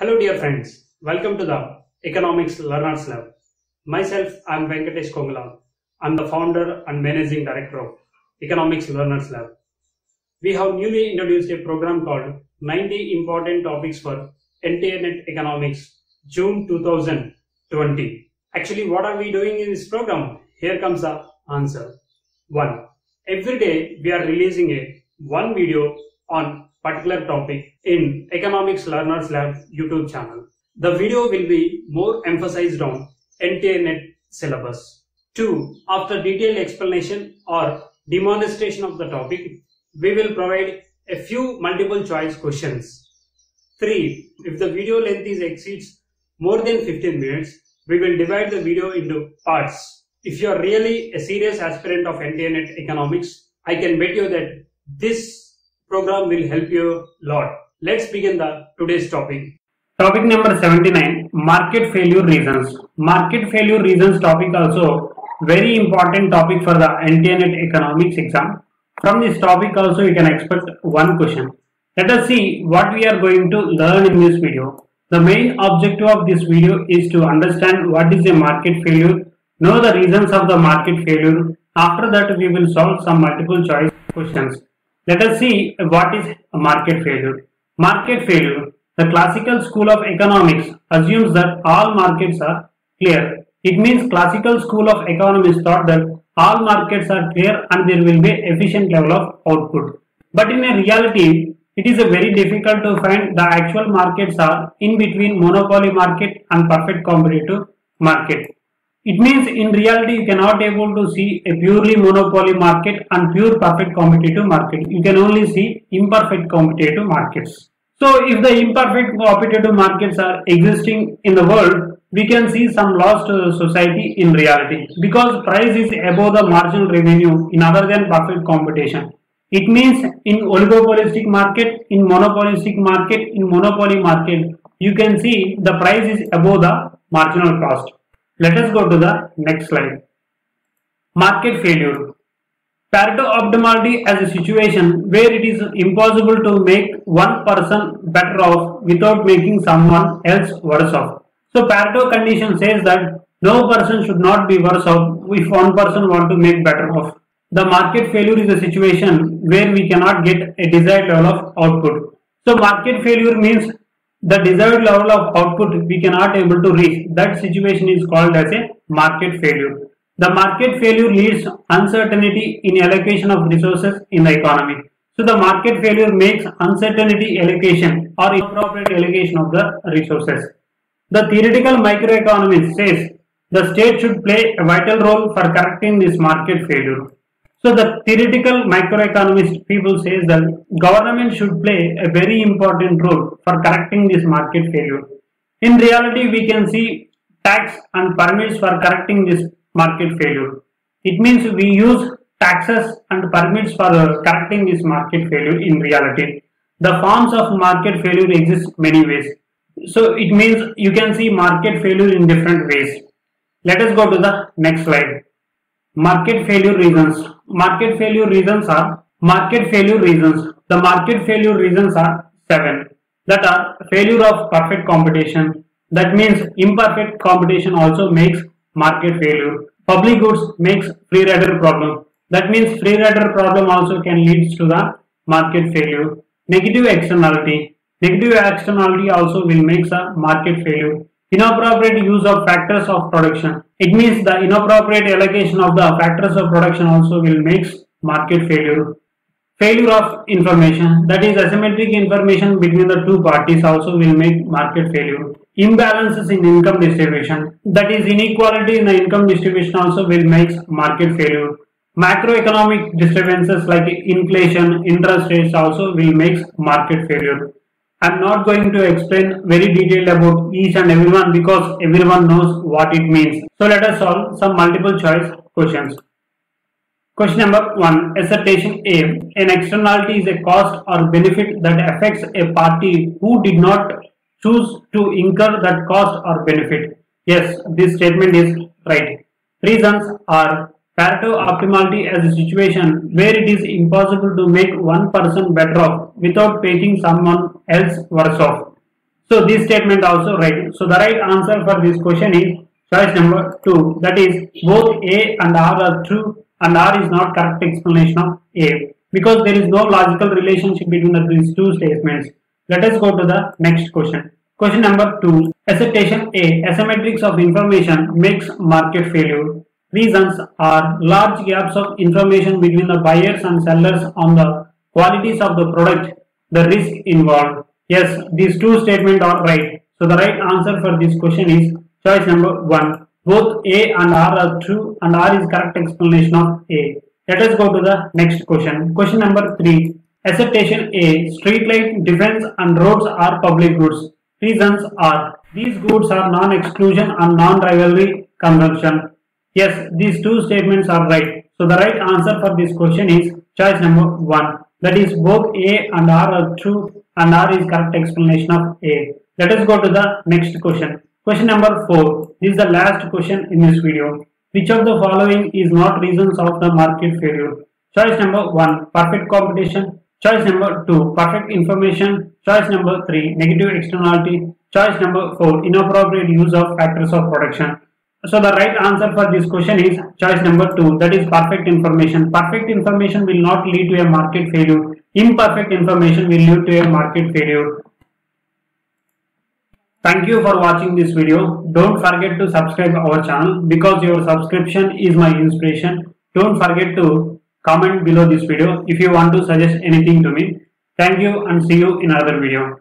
Hello dear friends, welcome to the Economics Learners Lab. Myself, I am Venkatesh Kongala. I am the founder and managing director of Economics Learners Lab. We have newly introduced a program called 90 Important Topics for NTA Net Economics, June 2020. Actually, what are we doing in this program? Here comes the answer. 1. Every day we are releasing a one video on particular topic in Economics Learners Lab YouTube channel. The video will be more emphasized on NTA Net syllabus. 2. After detailed explanation or demonstration of the topic, we will provide a few multiple choice questions. 3. If the video length is exceeds more than 15 minutes, we will divide the video into parts. If you are really a serious aspirant of NTA Net economics, I can bet you that this program will help you a lot. Let's begin the today's topic. Topic number 79 Market failure reasons. Market failure reasons topic also very important topic for the NTA Net economics exam. From this topic also you can expect one question. Let us see what we are going to learn in this video. The main objective of this video is to understand what is a market failure, know the reasons of the market failure. After that we will solve some multiple choice questions. Let us see what is a market failure. Market failure. The classical school of economics assumes that all markets are clear. It means classical school of economics thought that all markets are clear and there will be efficient level of output. But in a reality, it is very difficult to find the actual markets are in between monopoly market and perfect competitive market. It means in reality you cannot able to see a purely monopoly market and pure perfect competitive market. You can only see imperfect competitive markets. So if the imperfect competitive markets are existing in the world, we can see some lost uh, society in reality because price is above the marginal revenue in other than perfect competition. It means in oligopolistic market, in monopolistic market, in monopoly market, you can see the price is above the marginal cost. Let us go to the next slide. Market failure. Pareto optimality as a situation where it is impossible to make one person better off without making someone else worse off. So Pareto condition says that no person should not be worse off if one person want to make better off. The market failure is a situation where we cannot get a desired level of output. So market failure means the desired level of output we cannot able to reach. That situation is called as a market failure. The market failure leads uncertainty in allocation of resources in the economy. So the market failure makes uncertainty allocation or inappropriate allocation of the resources. The theoretical microeconomist says the state should play a vital role for correcting this market failure. So the theoretical microeconomist people says that government should play a very important role for correcting this market failure. In reality, we can see tax and permits for correcting this market failure. It means we use taxes and permits for uh, correcting this market failure in reality. The forms of market failure exist many ways. So it means you can see market failure in different ways. Let us go to the next slide. Market failure reasons market failure reasons are market failure reasons. The market failure reasons are seven that are failure of perfect competition. That means imperfect competition also makes market failure. Public goods makes free rider problem. That means free rider problem also can lead to the market failure. Negative externality. Negative externality also will make a market failure. Inappropriate use of factors of production. It means the inappropriate allocation of the factors of production also will make market failure. Failure of information that is asymmetric information between the two parties also will make market failure. Imbalances in income distribution that is inequality in the income distribution also will make market failure. Macroeconomic disturbances like inflation, interest rates also will make market failure. I'm not going to explain very detailed about each and everyone because everyone knows what it means. So let us solve some multiple choice questions. Question number 1. Assertion A. An externality is a cost or benefit that affects a party who did not choose to incur that cost or benefit. Yes, this statement is right. Reasons are Pareto optimality as a situation where it is impossible to make one person better off without making someone else worse off. So this statement also right. So the right answer for this question is choice number 2. That is both A and R are true and R is not correct explanation of A because there is no logical relationship between the, these two statements. Let us go to the next question. Question number 2. Assertion A. Asymmetrics of information makes market failure. Reasons are large gaps of information between the buyers and sellers on the qualities of the product, the risk involved. Yes, these two statements are right. So the right answer for this question is choice number 1. Both A and R are true and R is correct explanation of A. Let us go to the next question. Question number 3. Assertion A. Street light, defense and roads are public goods. Reasons are these goods are non-exclusion and non-rivalry consumption. Yes, these two statements are right. So the right answer for this question is choice number 1. That is both A and R are true and R is correct explanation of A. Let us go to the next question. Question number 4. This is the last question in this video. Which of the following is not reasons of the market failure? Choice number 1. Perfect competition. Choice number 2. Perfect information. Choice number 3. Negative externality. Choice number 4. Inappropriate use of factors of production. So the right answer for this question is choice number 2 that is perfect information. Perfect information will not lead to a market failure. Imperfect information will lead to a market failure. Thank you for watching this video. Don't forget to subscribe our channel because your subscription is my inspiration. Don't forget to comment below this video if you want to suggest anything to me. Thank you and see you in another video.